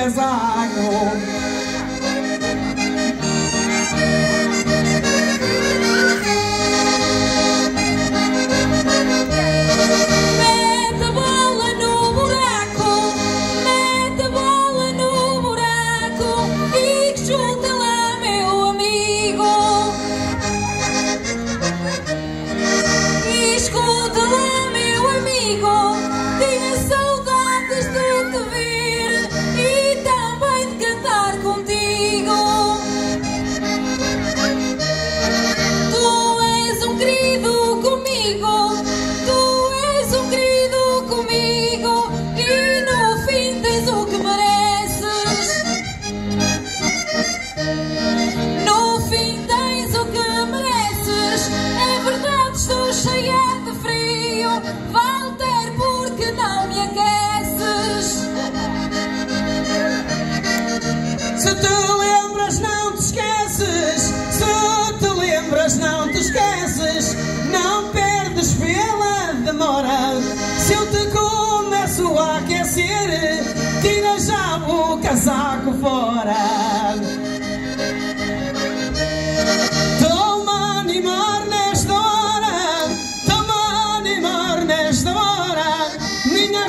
as I go.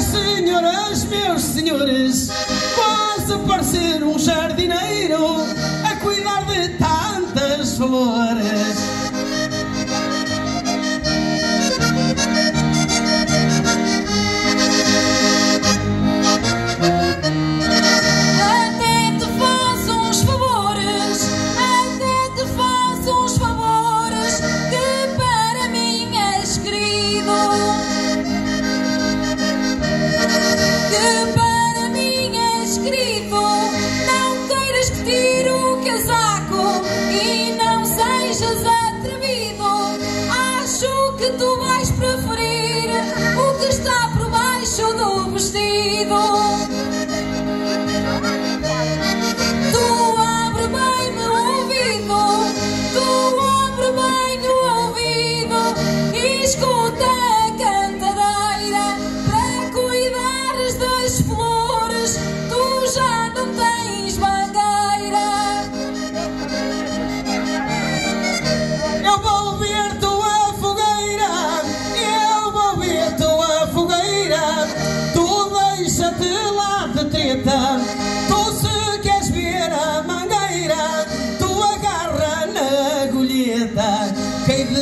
senhoras, meus senhores, quase parecer um jardineiro a cuidar de tantas flores.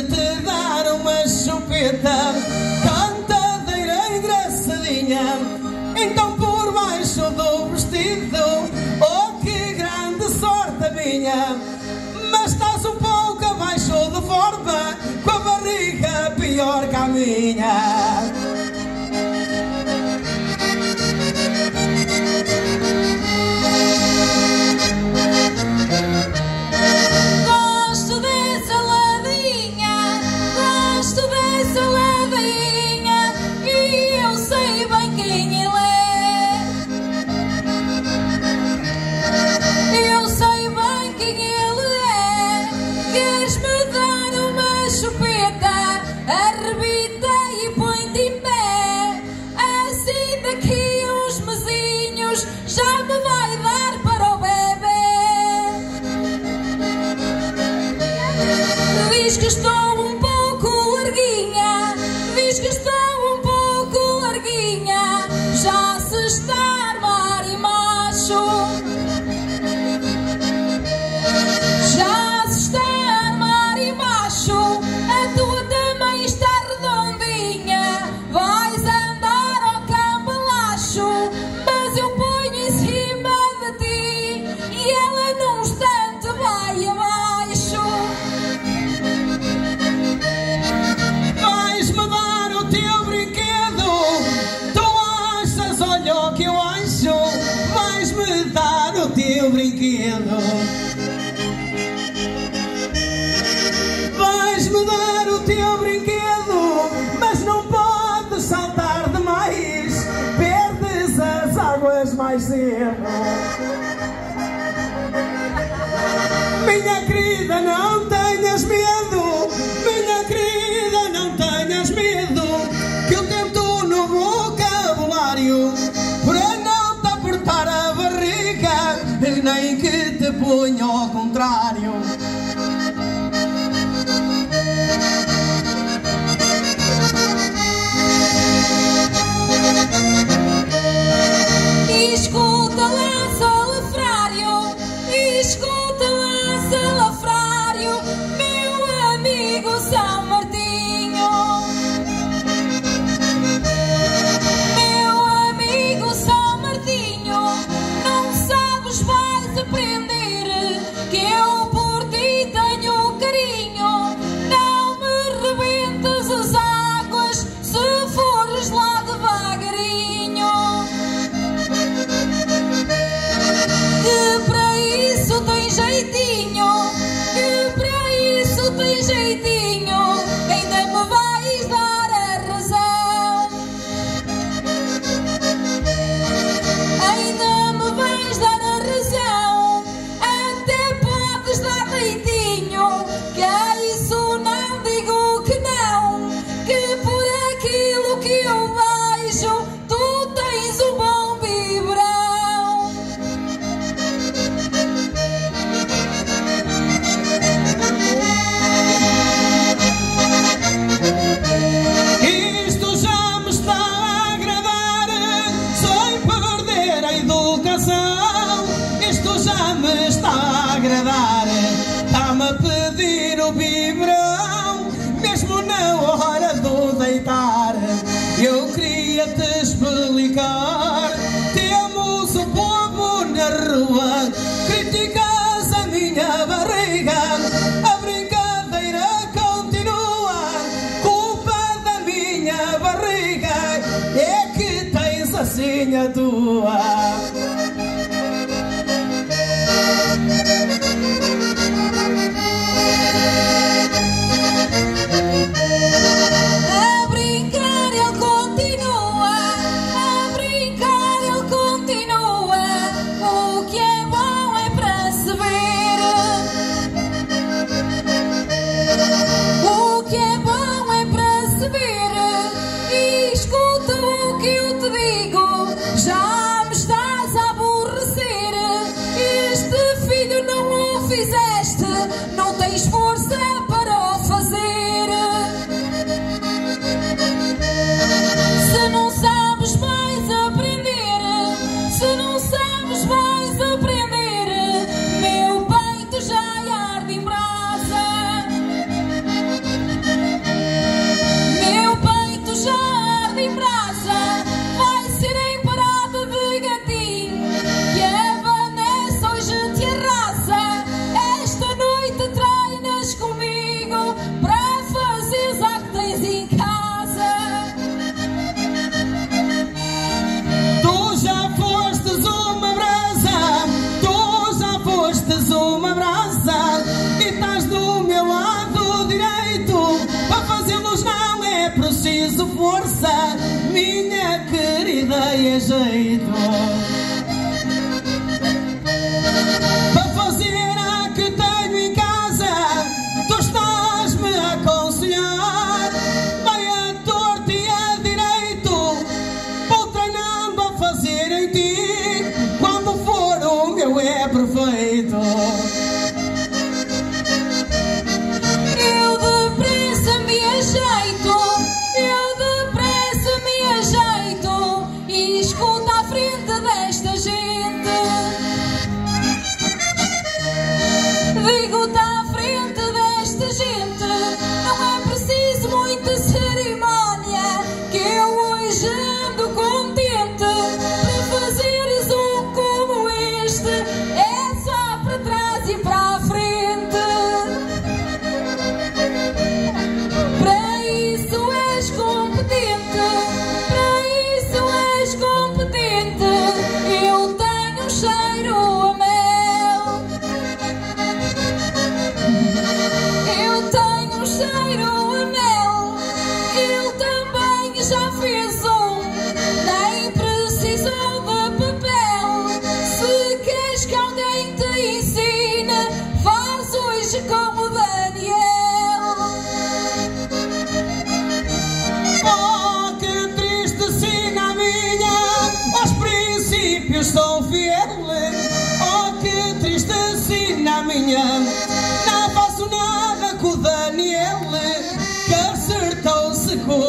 de te dar uma chupeta, cantadeira engraçadinha. Então por baixo do vestido, oh que grande sorte a minha. Mas estás um pouco abaixo de forma, com a barriga pior que a minha. não tenhas medo, minha querida, não tenhas medo, que eu tento no vocabulário para não te apertar a barriga, nem que te ponha o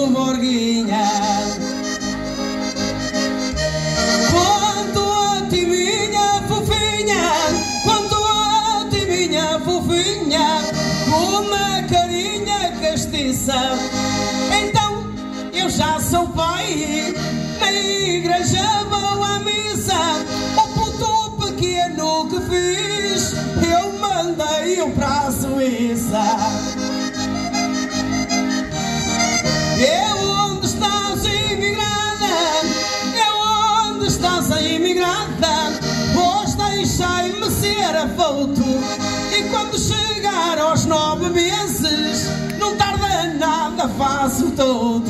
louvores. ますと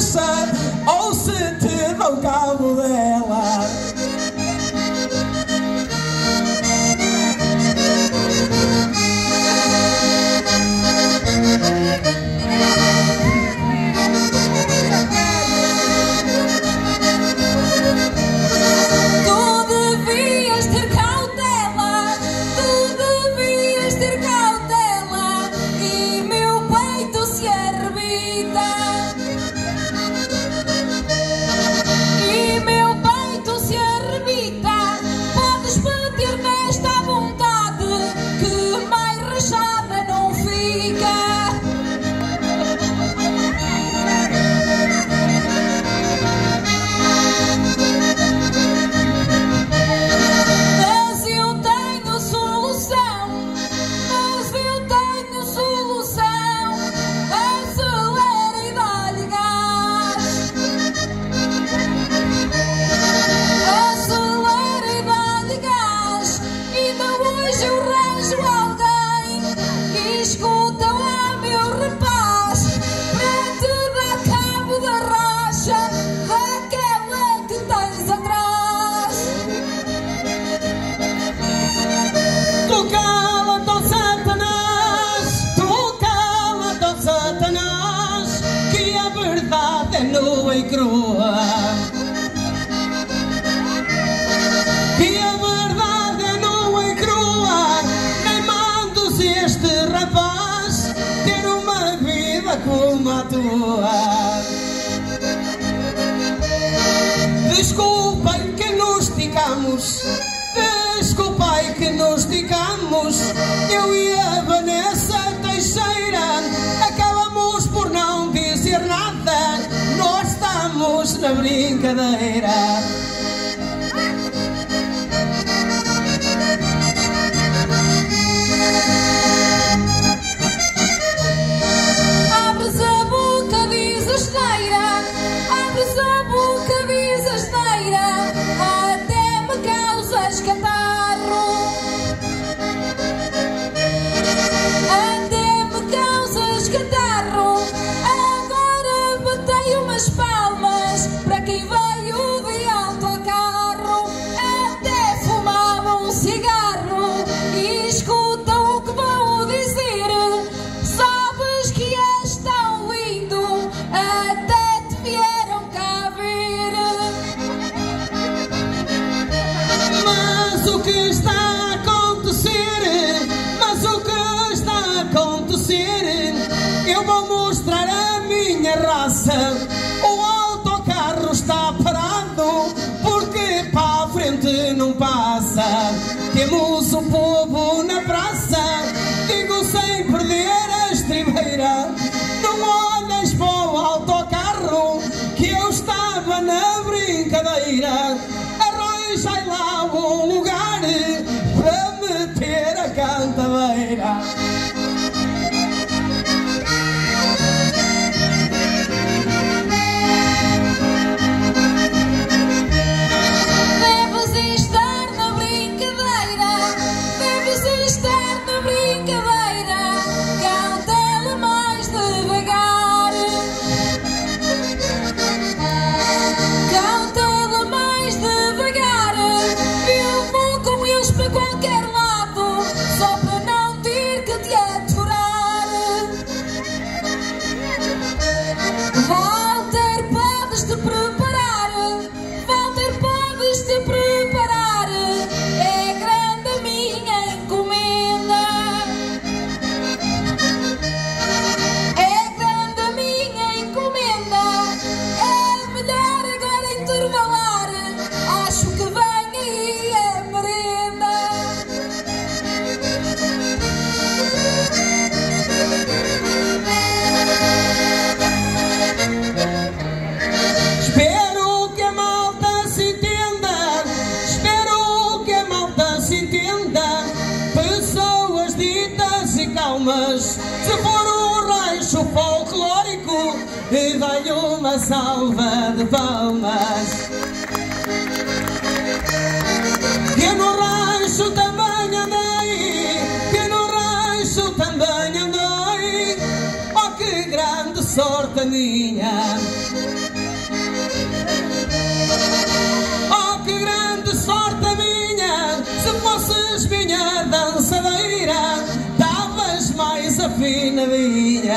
side. Pai, que nos ficamos. Desculpa, Pai, que nos ficamos. Eu e a Vanessa Teixeira acabamos por não dizer nada. Nós estamos na brincadeira. I I you. E vai uma salva de palmas. Que no rancho também andei Que no rancho também andei. Oh, que grande sorte minha. Oh, que grande sorte minha. Se fosses minha dançadeira Davas mais afinadinha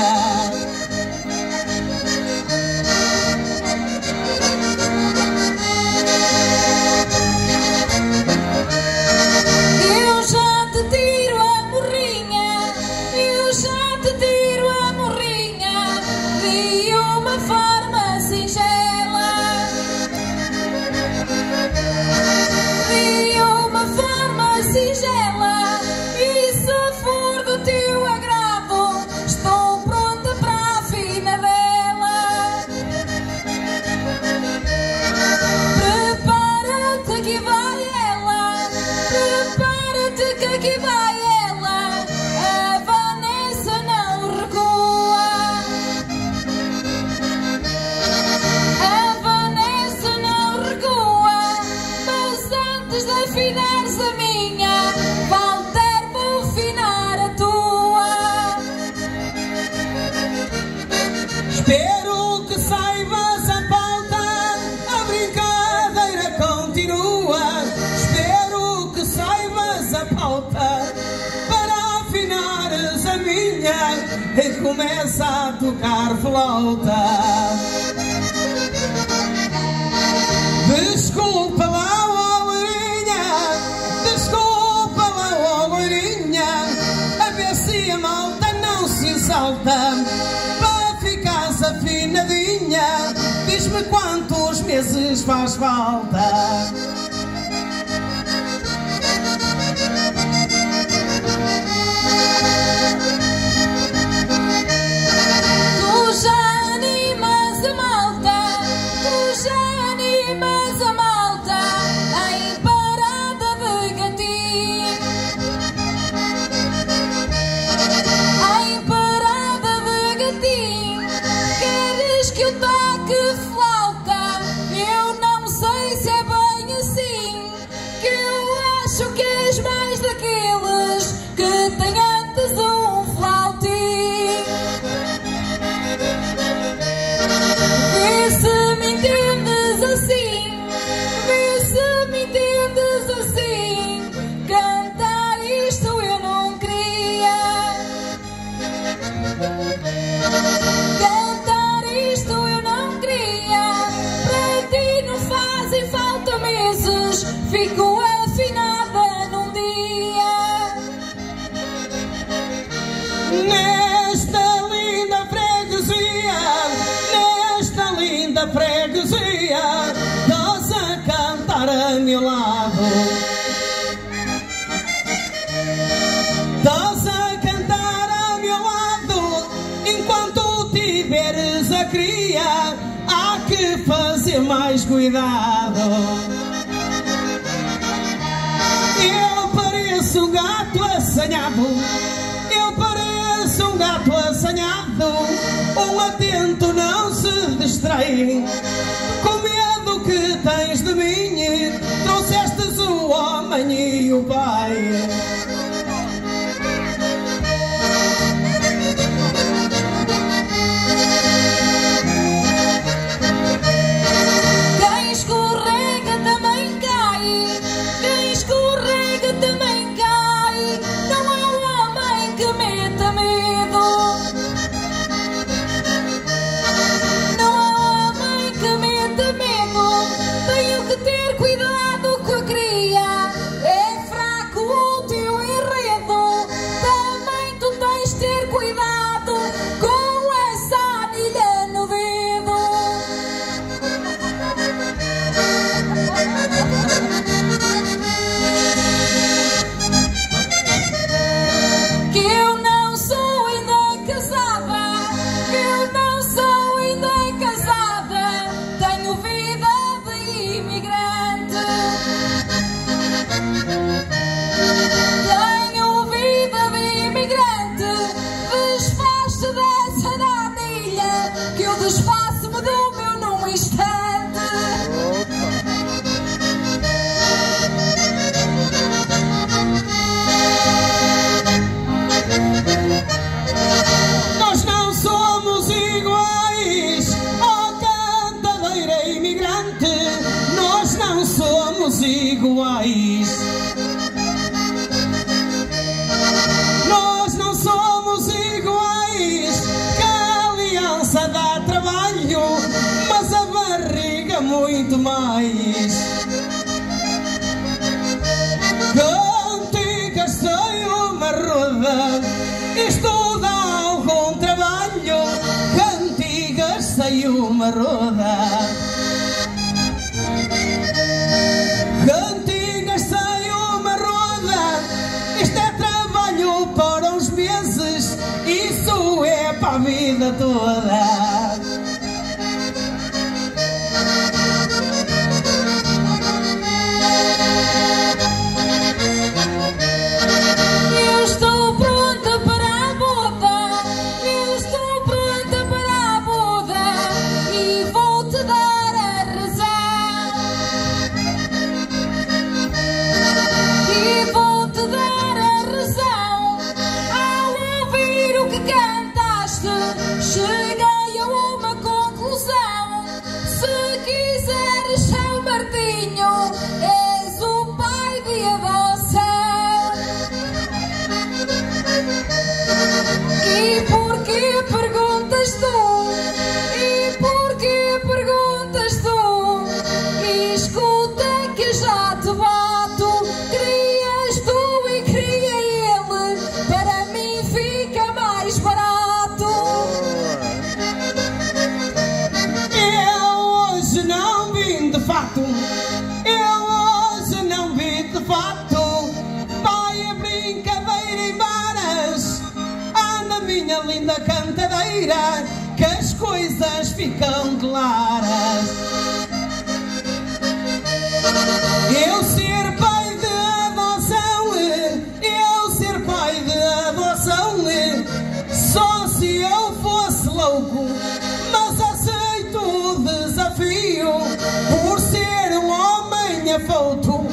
Espero que saibas a pauta, a brincadeira continua. Espero que saibas a pauta, para afinares a minha e começa a tocar flauta. Desculpa lá, ovelhinha, desculpa lá, ovelhinha, a ver se a malta não se salta. quantos meses faz falta? Cuidado, Eu pareço um gato assanhado. Eu pareço um gato assanhado. Um atento não se distrai. Com medo que tens de mim Trouxestes o homem e o pai. ter cuidado. that maneira que as coisas ficam claras. Eu ser pai de adoção, eu ser pai de adoção, só se eu fosse louco, mas aceito o desafio por ser um homem afouto.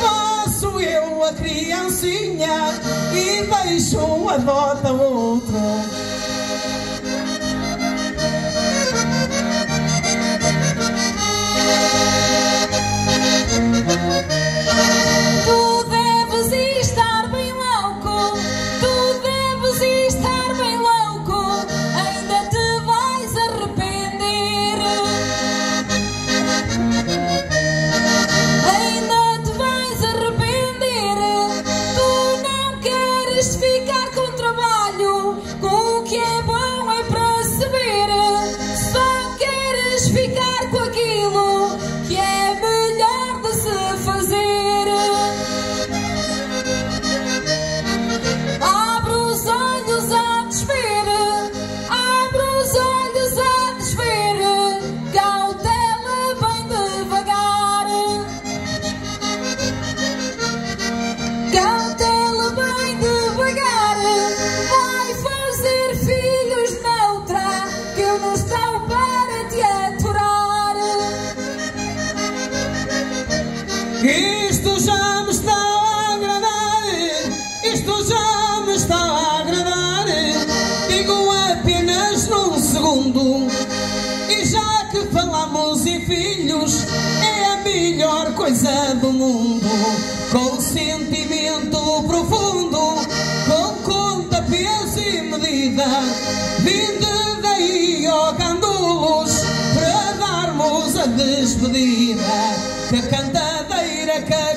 Faço eu a criancinha e deixo a nota hoje.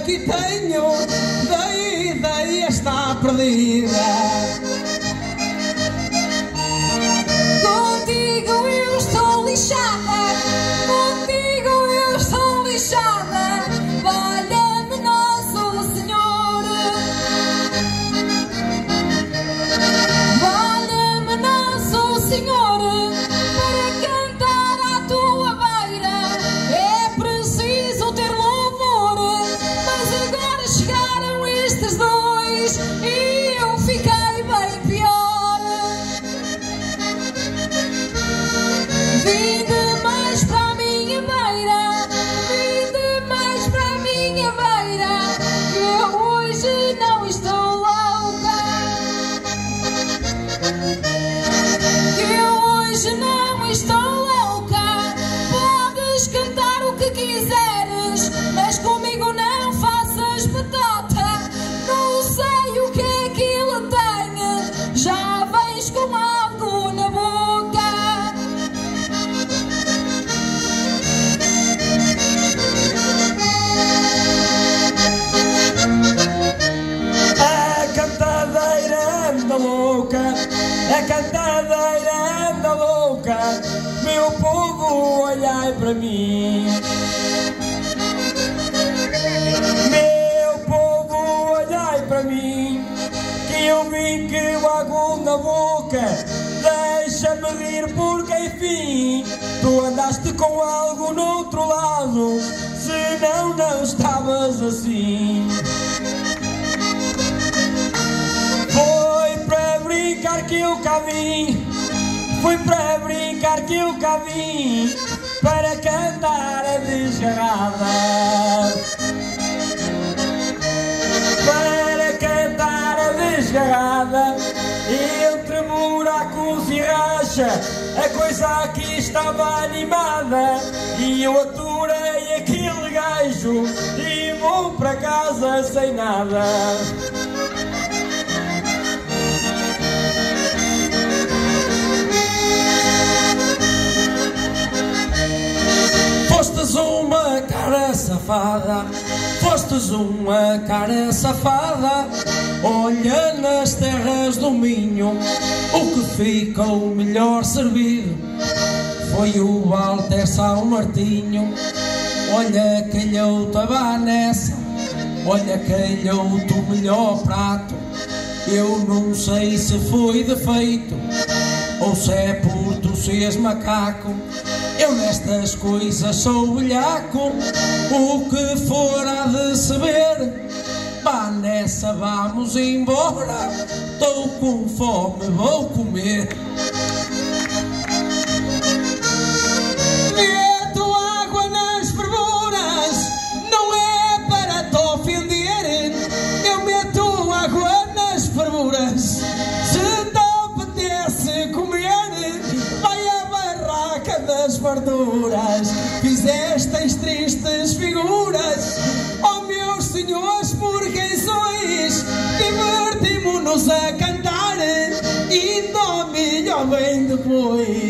Aqui tenho, da ideia está perdida. Andaste com algo no outro lado, senão não estavas assim. Foi para brincar que eu cá vim Foi para brincar que eu cá vim Para cantar a desgarrada Para cantar a desgarrada Racha A coisa aqui estava animada. E eu aturei aquele gajo E vou para casa sem nada. Fostes uma cara safada, fostes uma cara safada. Olha nas terras do Minho, o que ficou melhor servido foi o Walter São Martinho. Olha, calhou-te a Vanessa, olha, calhou-te o melhor prato. Eu não sei se foi defeito ou se é por tu seres macaco. Eu nestas coisas sou velhaco, o que for há de. Vá nessa, vamos embora. Estou com fome, vou comer. Verduras. Fizestes tristes figuras, ó meus senhores burguesões. Divertimos-nos a cantar, e o melhor vem depois.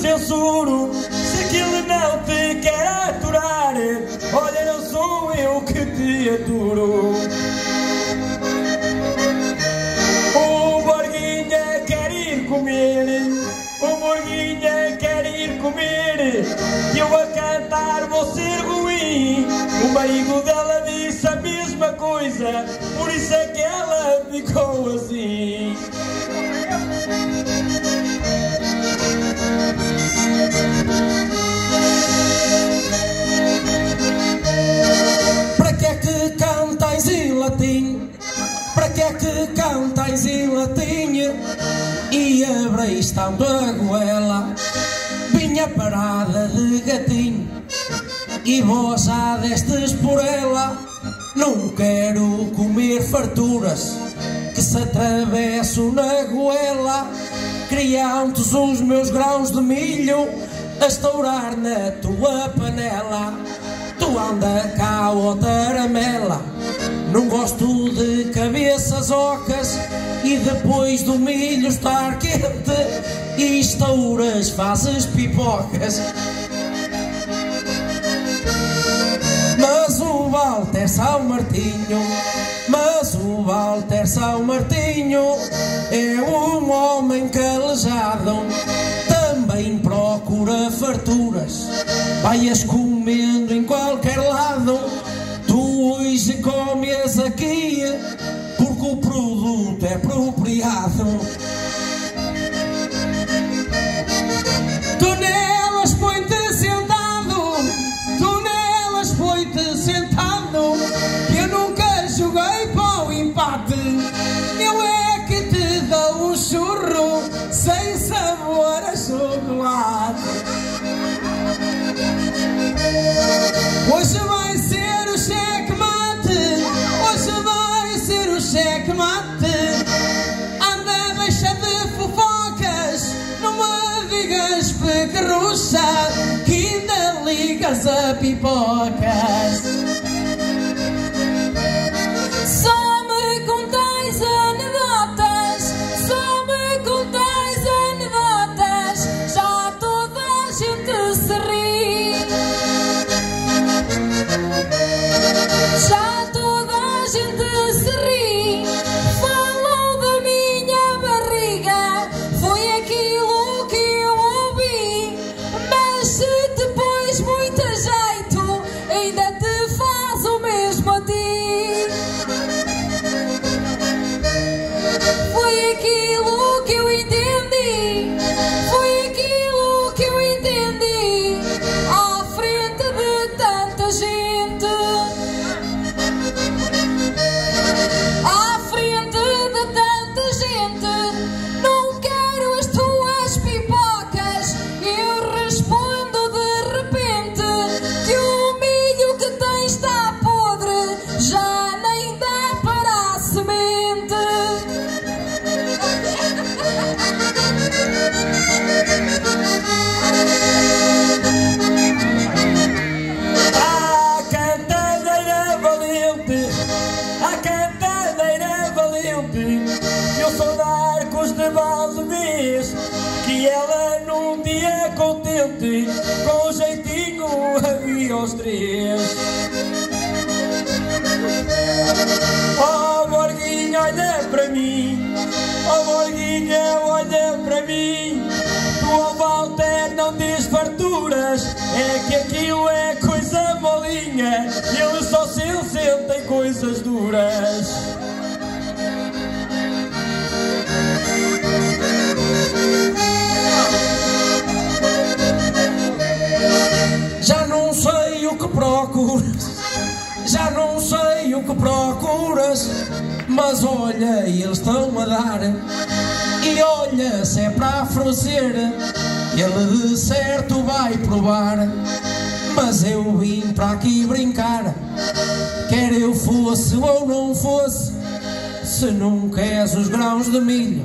Censuro, se aquilo não te quer aturar, olha, não sou eu que te aturo. O Borguinha quer ir comer, o Borguinha quer ir comer, e eu a cantar vou ser ruim. O marido dela disse a mesma coisa, por isso é que ela ficou assim. Cantais em latim? E abreis tanto a goela Vinha parada de gatinho E vós já destes por ela Não quero comer farturas Que se atravesso na goela Criantes os meus grãos de milho A estourar na tua panela Tu anda cá, ó taramela Não gosto de cabeças ocas E depois do milho estar quente. E estouras fazes pipocas. Mas o Walter São Martinho Mas o Walter São Martinho É um homem calejado. Também procura farturas. Comendo em qualquer lado Tu hoje comes aqui Porque o produto é apropriado people Já não sei o que procuras, mas olha, eles estão a dar. E olha, se é para oferecer, ele de certo vai provar. Mas eu vim para aqui brincar, quer eu fosse ou não fosse, se não queres os grãos de milho,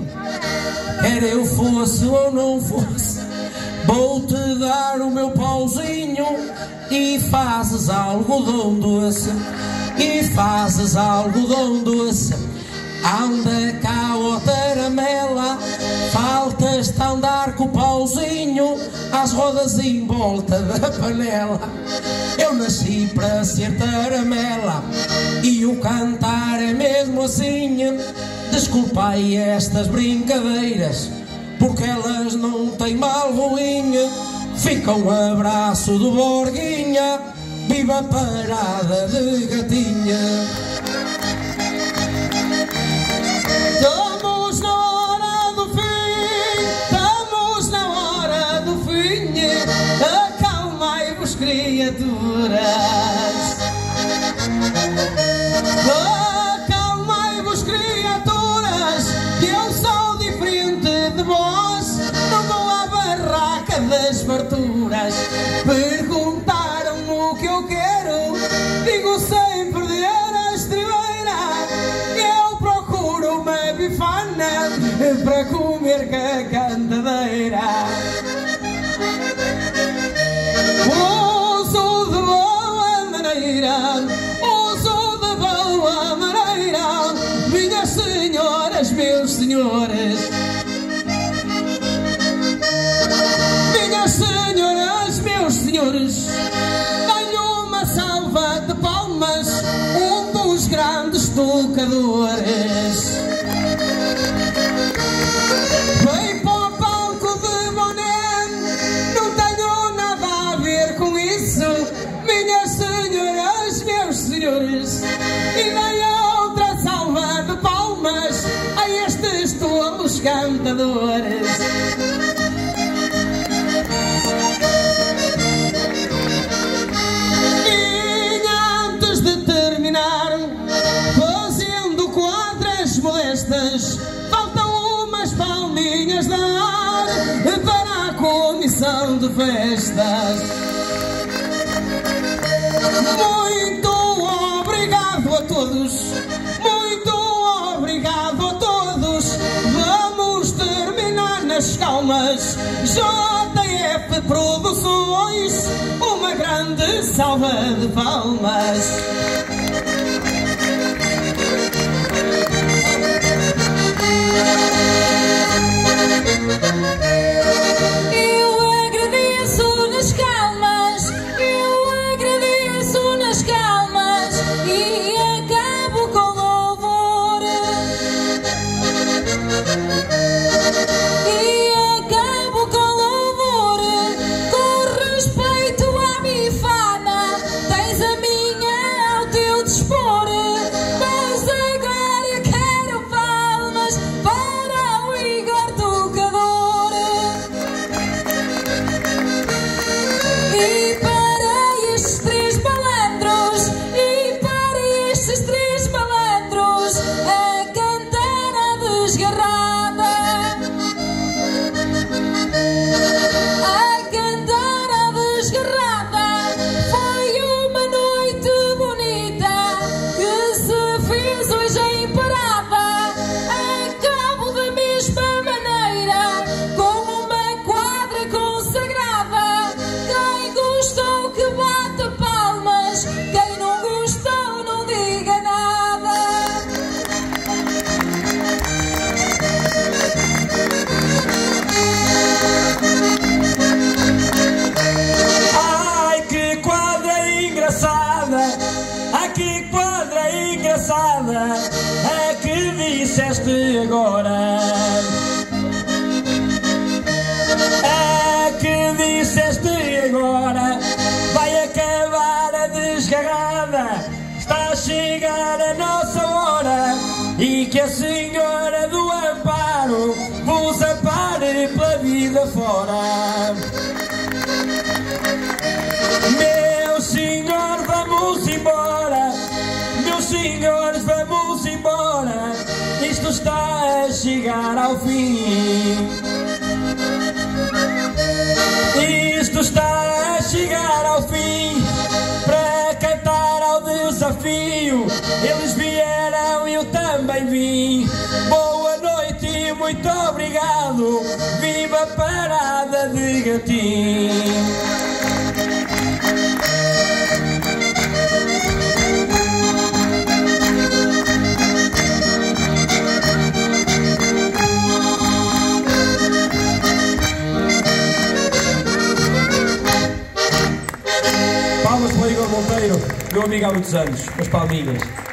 quer eu fosse ou não fosse, vou-te dar o meu pauzinho e fazes algodão doce, e fazes algodão doce. Anda cá, ó taramela, faltas de andar com o pauzinho às rodas em volta da panela. Eu nasci para ser taramela e o cantar é mesmo assim. Desculpai estas brincadeiras, porque elas não têm mal ruim. Fica um abraço do Borguinha, viva a parada de gatinha. Estamos na hora do fim, estamos na hora do fim, acalmai-vos criaturas. criaturas. JF Produções, uma grande salva de palmas. disseste agora. Palmas para o Igor Monteiro, meu amigo há muitos anos, as palminhas.